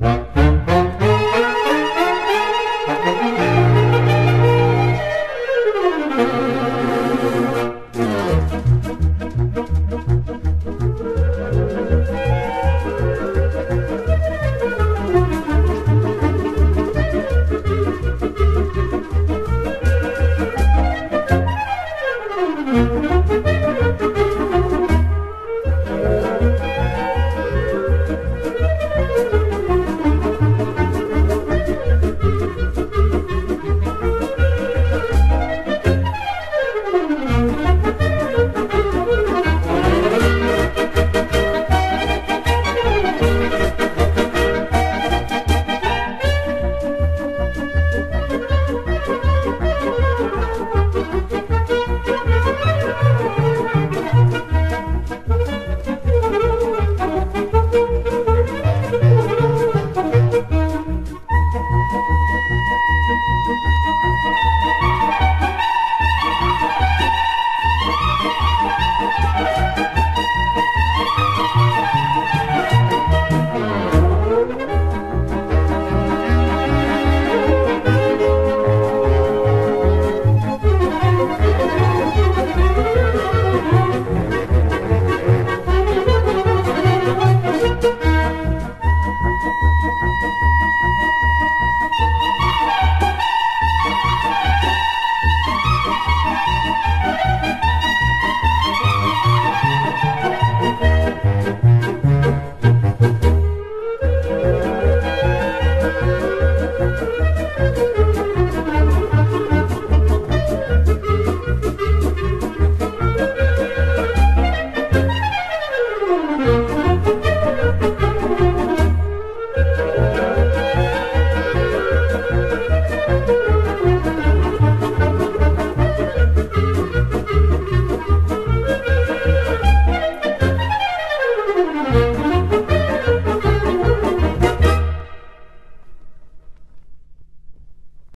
Bye.